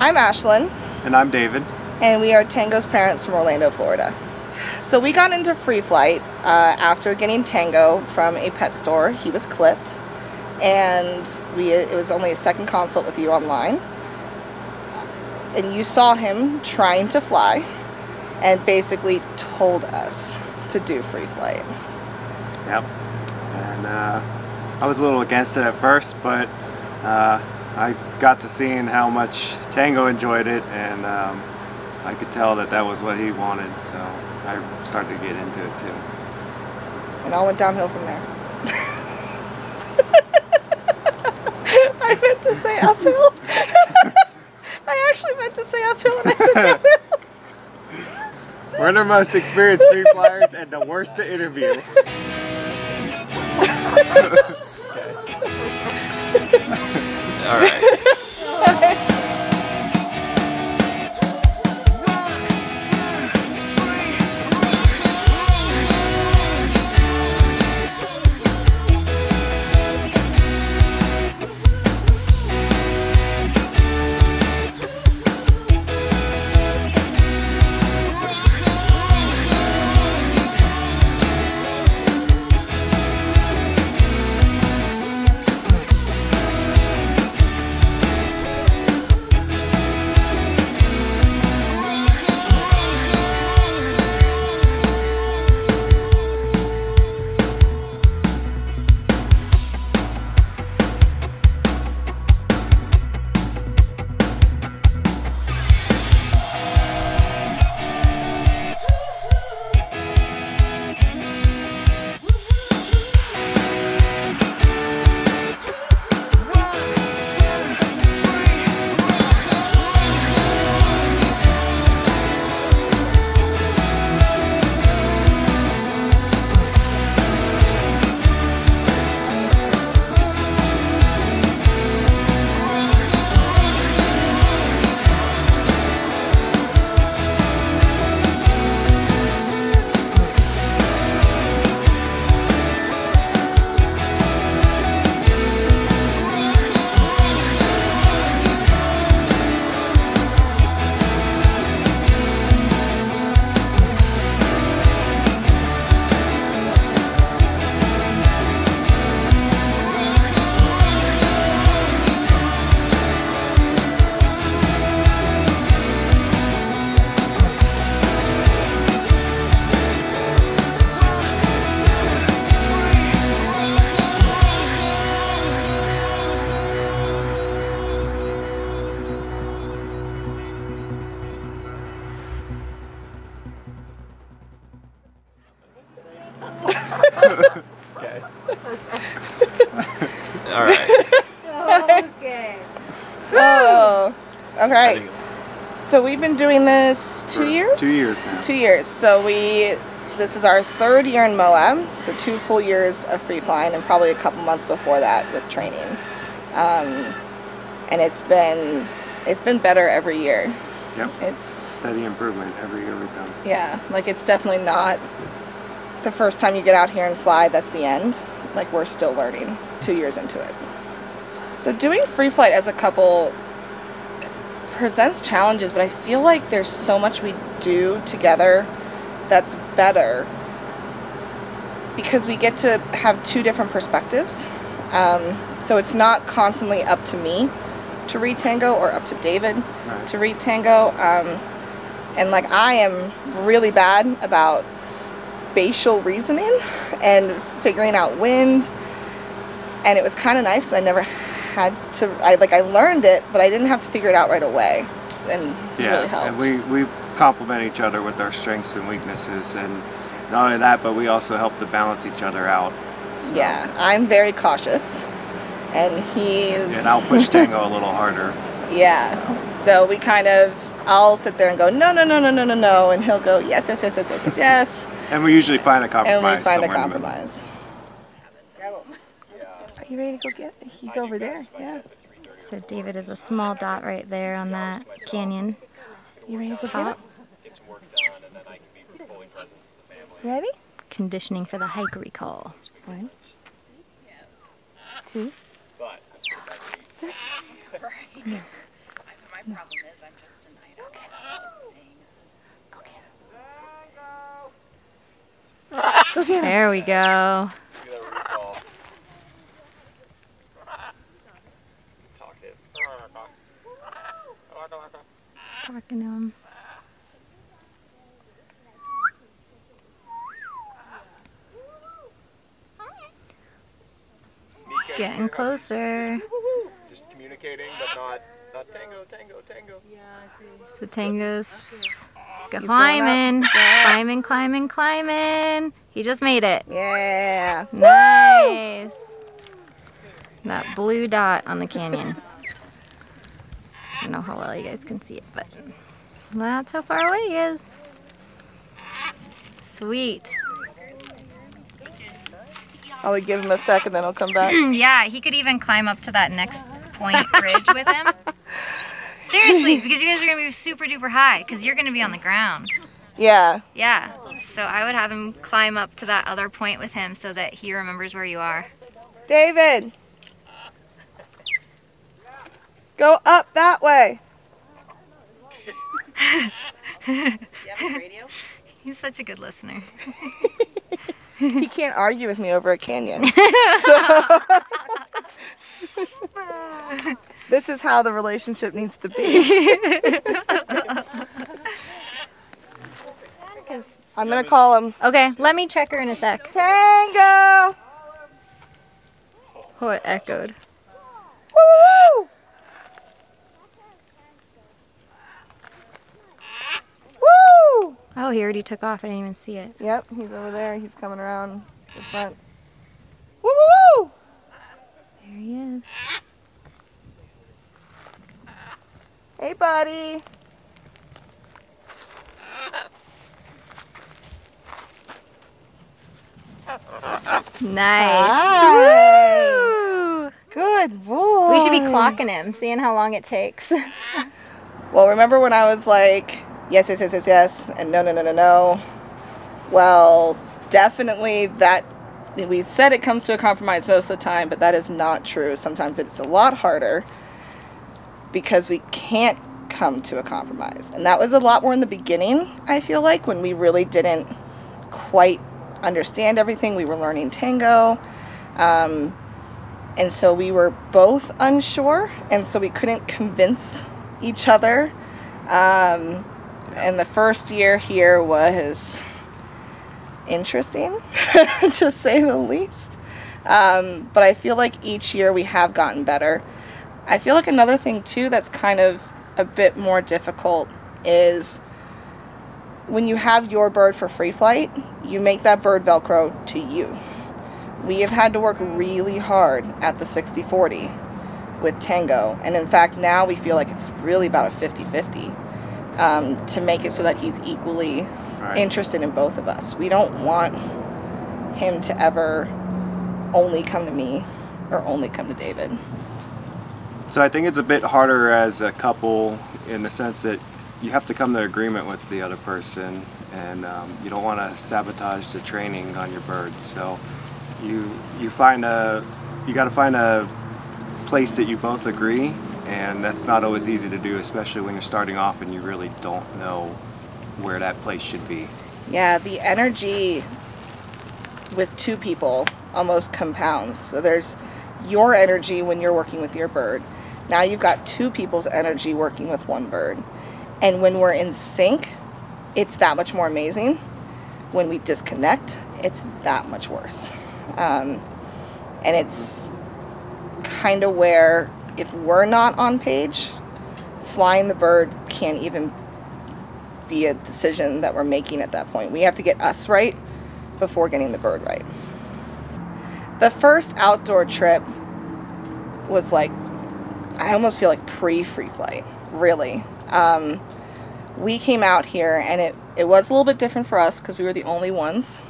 I'm Ashlyn. And I'm David. And we are Tango's parents from Orlando, Florida. So we got into free flight uh, after getting Tango from a pet store. He was clipped, and we it was only a second consult with you online. And you saw him trying to fly, and basically told us to do free flight. Yep. And uh, I was a little against it at first, but uh, I got to seeing how much Tango enjoyed it, and um, I could tell that that was what he wanted, so I started to get into it too. And all went downhill from there. I meant to say uphill. I actually meant to say uphill and I said downhill. We're the most experienced free flyers and the worst to interview. All right. Okay. All right. Okay. Oh, I okay. So we've been doing this two For years? Two years now. Two years. So we, this is our third year in Moab. So two full years of free flying and probably a couple months before that with training. Um, and it's been, it's been better every year. Yep. It's, Steady improvement every year we come. yeah, like it's definitely not the first time you get out here and fly, that's the end. Like we're still learning two years into it. So doing free flight as a couple presents challenges, but I feel like there's so much we do together that's better because we get to have two different perspectives. Um, so it's not constantly up to me to read tango or up to David Right. to read tango. Um, and like I am really bad about spatial reasoning and figuring out wind. And it was kind of nice because I never had to. I like I learned it, but I didn't have to figure it out right away. And Yeah, really helped. and we, we complement each other with our strengths and weaknesses, and not only that, but we also help to balance each other out. So- yeah, I'm very cautious, and he's And I'll push Tango a little harder. yeah. So we kind of. I'll sit there and go no no no no no no no, and he'll go yes yes yes yes yes yes yes, And we usually find a compromise. and we find a somewhere in the middle. compromise. Are you ready to go get? He's over there. Yeah. So David is a small dot right there on that canyon You ready to go top. get him? Ready? Conditioning for the hike recall. One, two. But my problem is Look at him. There we go. Talking to him. Getting closer. Just communicating, but not not tango, tango, tango. Yeah, so Tango's going climbing, climbing, climbing, climbing. He just made it. Yeah. Nice. That blue dot on the canyon. I don't know how well you guys can see it, but that's how far away he is. Sweet. I'll Oh, give him a second, then he'll come back. yeah, he could even climb up to that next point bridge with him. Seriously, because you guys are gonna be super duper high, because you're gonna be on the ground. Yeah. Yeah, so I would have him climb up to that other point with him so that he remembers where you are. David. Go up that way. He's such a good listener. He can't argue with me over a canyon. So this is how the relationship needs to be. I'm gonna call him Okay, let me check her in a sec. Tango. Oh, it echoed. Woo woo woo. Woo! Oh, he already took off. I didn't even see it. Yep, he's over there. He's coming around the front. Woo woo woo! There he is. Hey, buddy. Nice. Good boy. We should be clocking him, seeing how long it takes. Well, remember when I was like, yes, yes, yes, yes, yes, and no, no, no, no, no? Well, definitely that. We said it comes to a compromise most of the time, but that is not true. Sometimes it's a lot harder because we can't come to a compromise. And that was a lot more in the beginning, I feel like, when we really didn't quite understand everything. We were learning tango. Um, and so we were both unsure, and so we couldn't convince each other. Um, and the first year here was interesting, to say the least. Um, but I feel like each year we have gotten better. I feel like another thing, too, that's kind of a bit more difficult is when you have your bird for free flight, you make that bird Velcro to you. We have had to work really hard at the 60 40 with Tango. And in fact, now we feel like it's really about a 50 50 um, to make it so that he's equally Right. interested in both of us. We don't want him to ever only come to me or only come to David. So I think it's a bit harder as a couple in the sense that you have to come to agreement with the other person, and um, you don't want to sabotage the training on your birds. So you you find a you got to find a place that you both agree, and that's not always easy to do, especially when you're starting off and you really don't know where that place should be. Yeah, the energy with two people almost compounds. So there's your energy when you're working with your bird. Now you've got two people's energy working with one bird. And when we're in sync, it's that much more amazing. When we disconnect, it's that much worse. Um, and it's kind of where if we're not on page, flying the bird can't even be a decision that we're making at that point. We have to get us right before getting the bird right. The first outdoor trip was like, I almost feel like pre free flight, really. Um, we came out here and it, it was a little bit different for us because we were the only ones.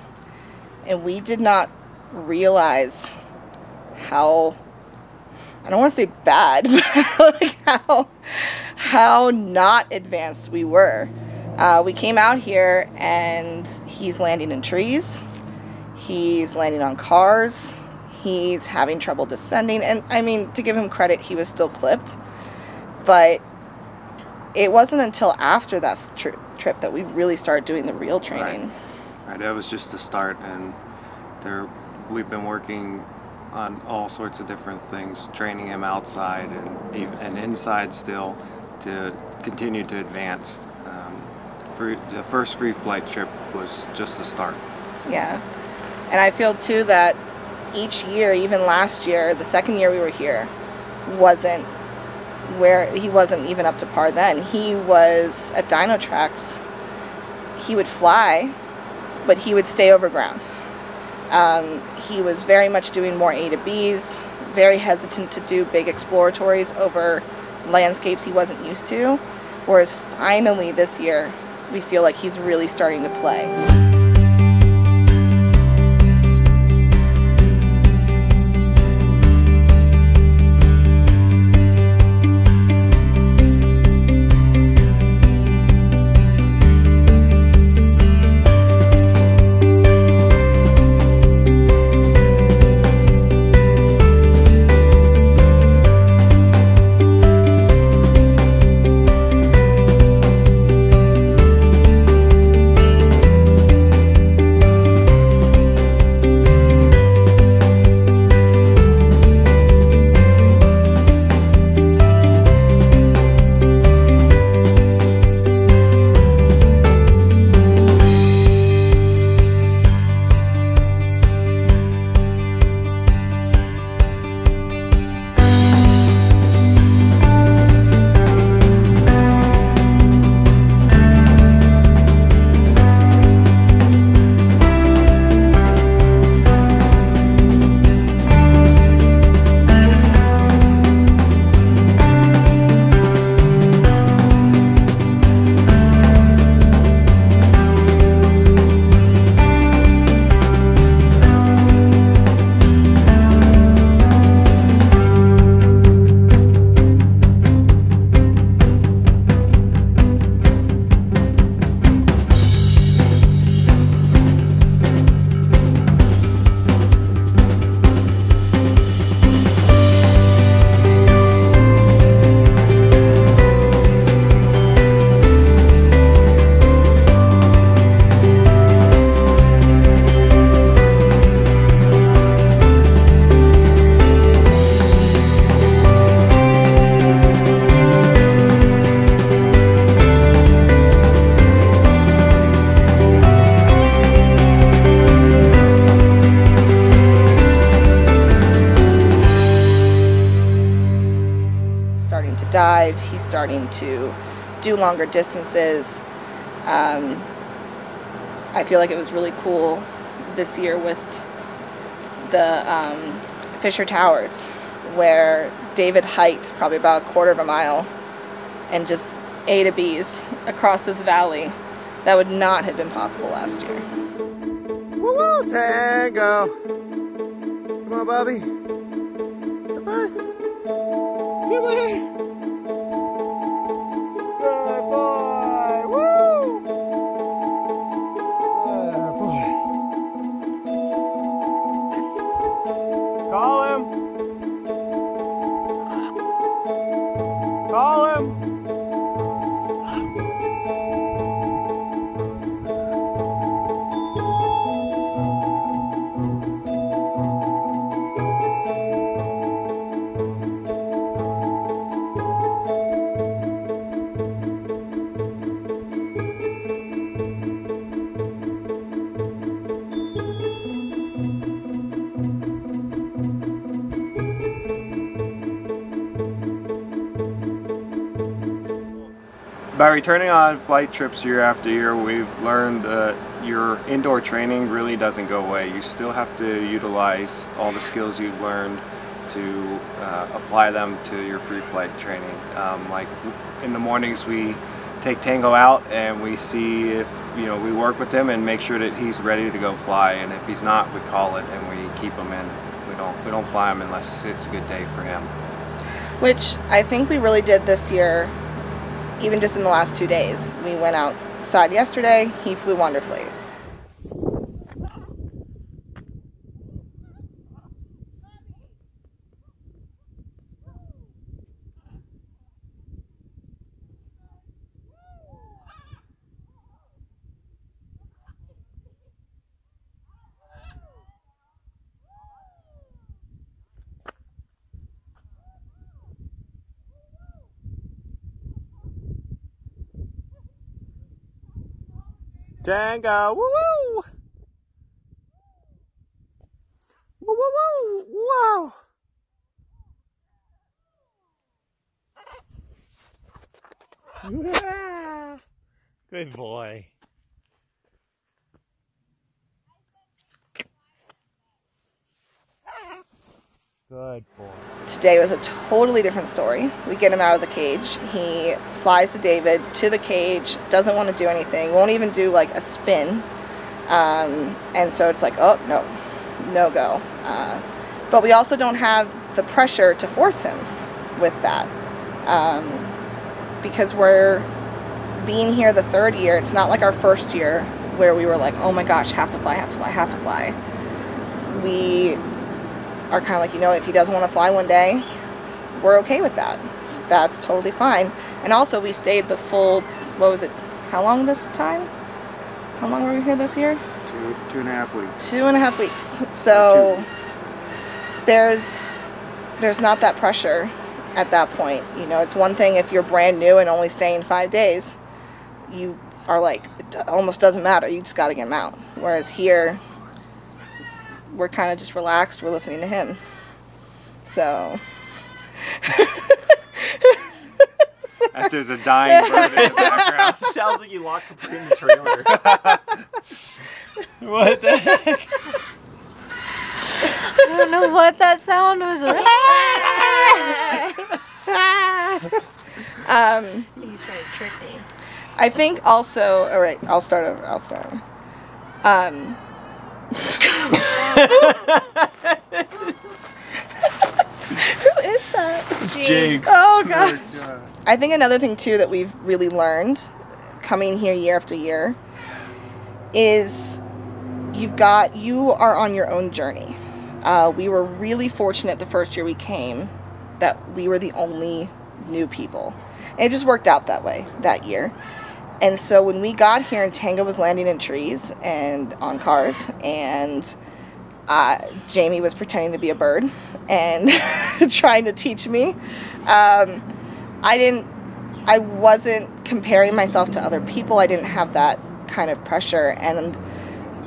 And we did not realize how I don't want to say bad, but like how how not advanced we were. Uh, we came out here and he's landing in trees. He's landing on cars. He's having trouble descending. And I mean, to give him credit, he was still clipped. But it wasn't until after that tri- trip that we really started doing the real training. Right, that was just the start, and there, we've been working on all sorts of different things, training him outside and even, and inside still to continue to advance. Um, free, the first free flight trip was just the start. Yeah. And I feel too that each year, even last year, the second year we were here, wasn't where he wasn't even up to par then. He was at Dynotrax. He would fly, but he would stay over ground. Um, he was very much doing more A to Bs, very hesitant to do big exploratories over landscapes he wasn't used to. Whereas finally this year, we feel like he's really starting to play. He's starting to do longer distances. Um, I feel like it was really cool this year with the um, Fisher Towers, where David hiked probably about a quarter of a mile and just A to B's across this valley. That would not have been possible last year. Woo woo, Tango! Come on, Bobby. Come on. Come on. Returning on flight trips year after year, we've learned that your indoor training really doesn't go away. You still have to utilize all the skills you've learned to uh, apply them to your free flight training. Um, like in the mornings, we take Tango out and we see if you know we work with him and make sure that he's ready to go fly. And if he's not, we call it and we keep him in. We don't we don't fly him unless it's a good day for him. which I think we really did this year, even just in the last two days. We went outside yesterday, he flew wonderfully. Tango! Woo woo! Woo woo woo! Wow! Yeah. Good boy. Good boy. Today was a totally different story. We get him out of the cage. He flies to David to the cage, doesn't want to do anything, won't even do like a spin. Um, and so it's like, oh, no, no go. Uh, but we also don't have the pressure to force him with that. Um, because we're being here the third year, it's not like our first year where we were like, oh my gosh, have to fly, have to fly, have to fly. We are kind of like, you know, if he doesn't want to fly one day, we're okay with that. That's totally fine. And also, we stayed the full, what was it, how long this time? How long were we here this year? Two, two and a half weeks. Two and a half weeks. So there's there's not that pressure at that point. You know, it's one thing if you're brand new and only staying five days, you are like, it almost doesn't matter. You just got to get him out. Whereas here, we're kind of just relaxed. We're listening to him. So As there's a dying bird in the background. Sounds like you locked Capri in the trailer. What the heck? I don't know what that sound was. um, He's trying to trick me. I think also. All right, I'll start over. I'll start over. Um, who is that? It's Jinx. Oh gosh. I think another thing too that we've really learned coming here year after year is you've got you are on your own journey. Uh, we were really fortunate the first year we came that we were the only new people. And it just worked out that way that year. And so when we got here and Tango was landing in trees and on cars and uh, Jamie was pretending to be a bird and trying to teach me. Um, I didn't, I wasn't comparing myself to other people. I didn't have that kind of pressure. And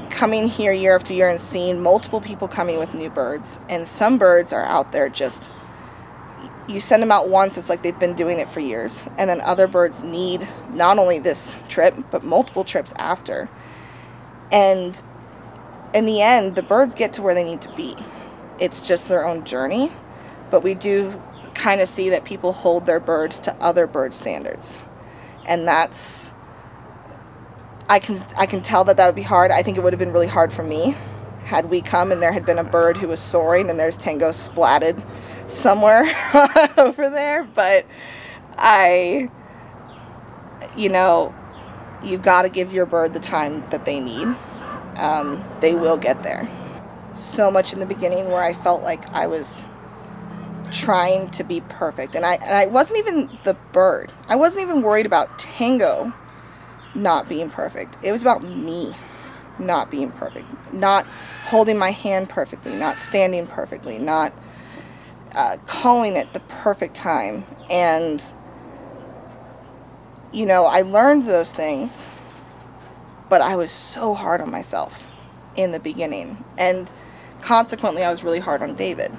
coming here year after year and seeing multiple people coming with new birds, and some birds are out there just, you send them out once, it's like they've been doing it for years. And then other birds need not only this trip, but multiple trips after. And in the end, the birds get to where they need to be. It's just their own journey, but we do kind of see that people hold their birds to other bird standards, and that's. I can I can tell that that would be hard. I think it would have been really hard for me had we come and there had been a bird who was soaring and there's Tango splatted somewhere over there, but I you know, you've got to give your bird the time that they need um, they will get there. So much in the beginning where I felt like I was trying to be perfect, and I and I wasn't even the bird. I wasn't even worried about Tango not being perfect. It was about me not being perfect, not holding my hand perfectly, not standing perfectly, not uh, calling it the perfect time, and you know I learned those things but I was so hard on myself in the beginning. And consequently, I was really hard on David.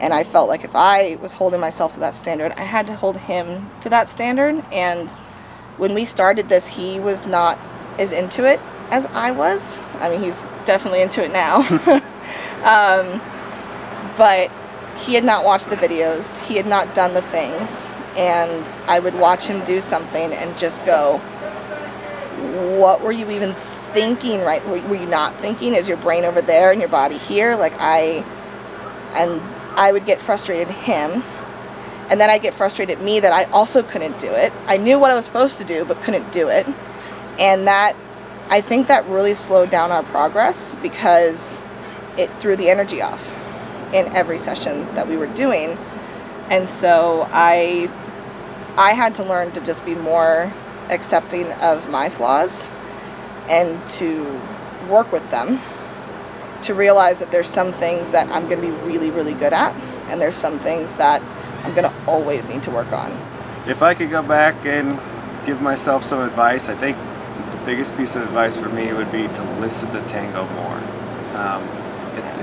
And I felt like if I was holding myself to that standard, I had to hold him to that standard. And when we started this, he was not as into it as I was. I mean, he's definitely into it now. um, but he had not watched the videos, he had not done the things. And I would watch him do something and just go, what were you even thinking right? Were, you not thinking? Is your brain over there and your body here? Like i and i would get frustrated him and then i get frustrated at me that i also couldn't do it. I knew what i was supposed to do but couldn't do it. And that i think that really slowed down our progress because it threw the energy off in every session that we were doing and so i i had to learn to just be more accepting of my flaws and to work with them to realize that there's some things that I'm going to be really, really good at, and there's some things that I'm going to always need to work on. If I could go back and give myself some advice, I think the biggest piece of advice for me would be to listen to tango more. Um,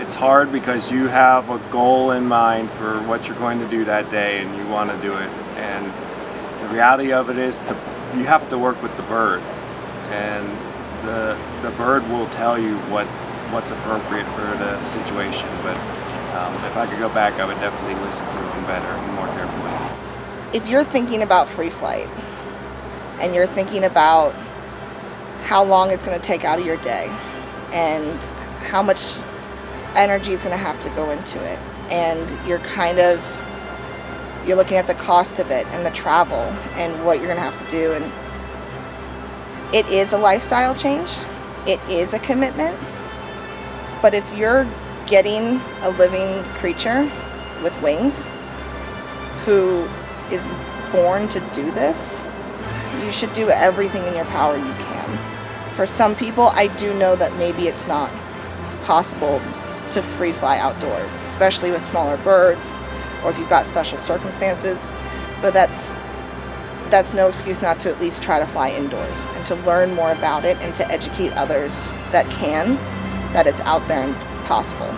it's, hard because you have a goal in mind for what you're going to do that day and you want to do it. And the reality of it is the, you have to work with the bird. And the, the bird will tell you what, what's appropriate for the situation. But um, if I could go back, I would definitely listen to him better and more carefully. If you're thinking about free flight and you're thinking about how long it's going to take out of your day and how much energy is going to have to go into it. And you're kind of you're looking at the cost of it and the travel and what you're going to have to do. And it is a lifestyle change. It is a commitment. But if you're getting a living creature with wings who is born to do this you should do everything in your power you can. For some people i do know that maybe it's not possible to free fly outdoors, especially with smaller birds or if you've got special circumstances. But that's that's no excuse not to at least try to fly indoors and to learn more about it and to educate others that can that it's out there and possible.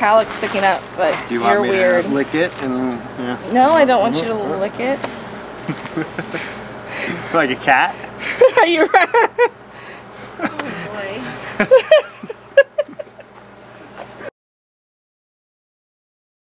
I mean, your cowlick's sticking up, but Do you are want me weird. to lick it and yeah. no, I don't want you to lick it. like a cat? Are you right?